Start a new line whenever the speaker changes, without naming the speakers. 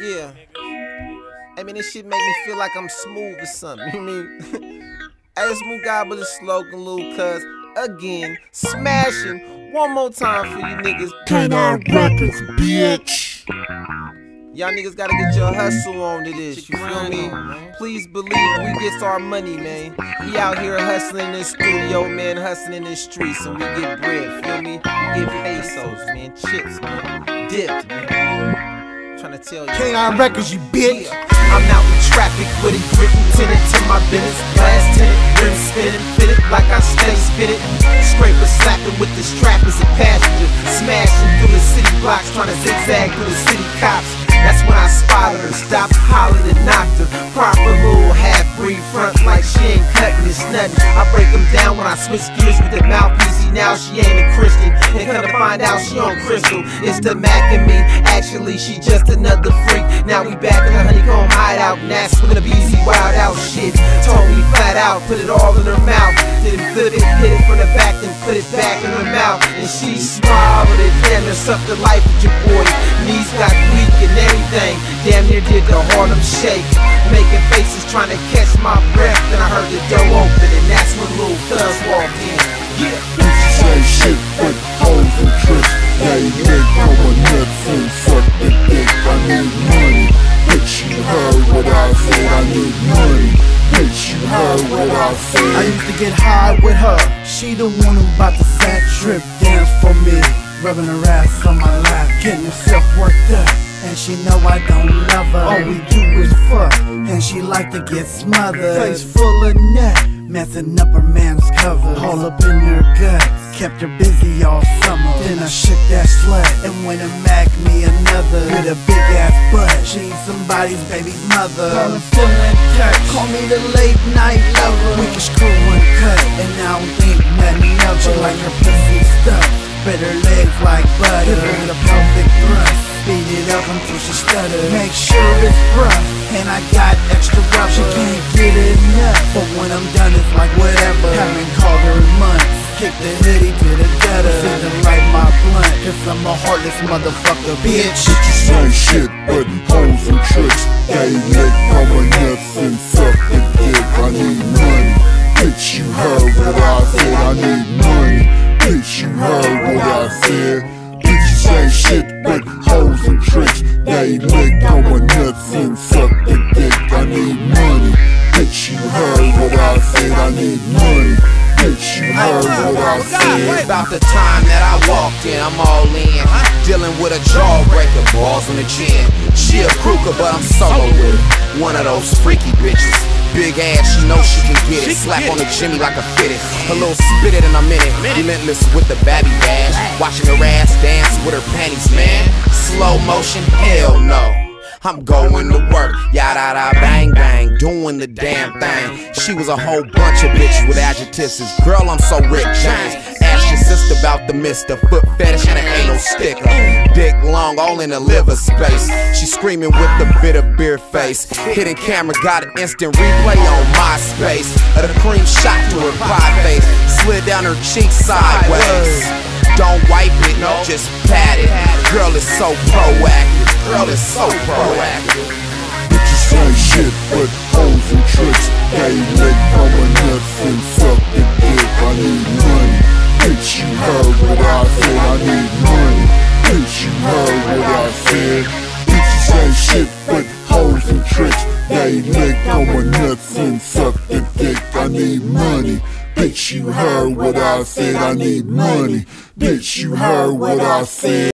Yeah. I mean, this shit make me feel like I'm smooth or something. You mean? Hey, Smooth God, but it's slogan, Lil-Cuz. Again, smashing one more time for you niggas.
K-Nine Records, bitch.
Y'all niggas gotta get your hustle on to this, you feel me? Please believe we get our money, man. We out here hustling in the studio, man, hustling in the streets, and we get bread, feel me? We get pesos, man, chips, man, dipped, man. Trying to tell you.
K-Nine Records, you bitch.
I'm out in traffic with it written tinted to my business. Glass tinted, rim spinning, fitted like I stay spitted. Scraper slapping with the strap as a passenger. Smashing through the city blocks, trying to zigzag through the city cops. That's when I spotted her, stopped, hollered, and knocked her. Proper little half breed front like she ain't cutting this nothing. I break them down when I switch gears with the mouthpiece. See, now she ain't a Christian. And come to find out she on crystal. It's the Mac and me. Actually, she just another freak. Now we back in the honeycomb hideout. And that's when the BZ wild out shit. Told me flat out, put it all in her mouth. Then flip it, hit it from the back, then put it back in her mouth. And she smiled and damn near sucked the life of your boy. Knees got weak and everything. Damn near did the Harlem shake. Making faces
lick on my nuts and suck the dick. I need money. Bitch, you heard what I said. I need money. Bitch, you heard what I said.
I used to get high with her. She the one who bout to fat trip dance for me. Rubbing her ass on my lap, getting herself worked up. And she know I don't love her. All we do is fuck, and she like to get smothered. Face full of nut, messing up her man's cover. All up in her guts, kept her busy all summer. Then I shook that slut and went and macked me another with a big ass butt. She ain't somebody's baby's mother. I'm still in touch. Call me the late night lover. We can screw and cut, and I don't think nothing of her. She like her pussy stuff. Spread her legs like butter. Give her the pelvic thrust. Speed it up until she stutter. Make sure it's rough. And I got extra rough. She can't get enough. But when I'm done, it's like whatever. Haven't called her in months. Kick the hoodie to the gutter. Feeling like my blunt. Cause I'm a heartless motherfucker, bitch.
Bitches say shit but hoes and tricks. They lick on my nuts and suck the dick. I need money. Bitch, you heard what I said. I need money. Bitch, you heard what I said. Bitches say shit tricks. They lick on nuts and suck the dick. I need money. Bitch, you heard what I said. I need money. Bitch, you heard what I said.
About the time that I walked in, I'm all in. Dealing with a jawbreaker, balls on the chin. She a crooker, but I'm solo with it. One of those freaky bitches. Big ass, she knows she can get it. Slap on the Jimmy like a fitted. A little spit it in a minute. Relentless with the Baby Bash. Watching her ass dance with her panties, man. Slow motion, hell no. I'm going to work, yada da bang bang, doing the damn thing. She was a whole bunch of bitches with adjectives. Girl, I'm so rich, James. Sister about the mister, foot fetish and an anal sticker. Dick long, all in the liver space. She screaming with the bitter beer face. Hidden camera got an instant replay on MySpace. Of the cream shot to her pie face, slid down her cheek sideways. Don't wipe it, just pat it. Girl is so proactive. Girl is so proactive.
Bitches say shit but hoes and tricks. They lick on my nuts and suck the dick. I need money. Bitch, you heard what I said. I need money. Bitch, you heard what I said. Bitches say shit but hoes and tricks. They lick on my nuts and suck the dick. I need money. Bitch, you heard what I said. I need money. Bitch, you heard what I said.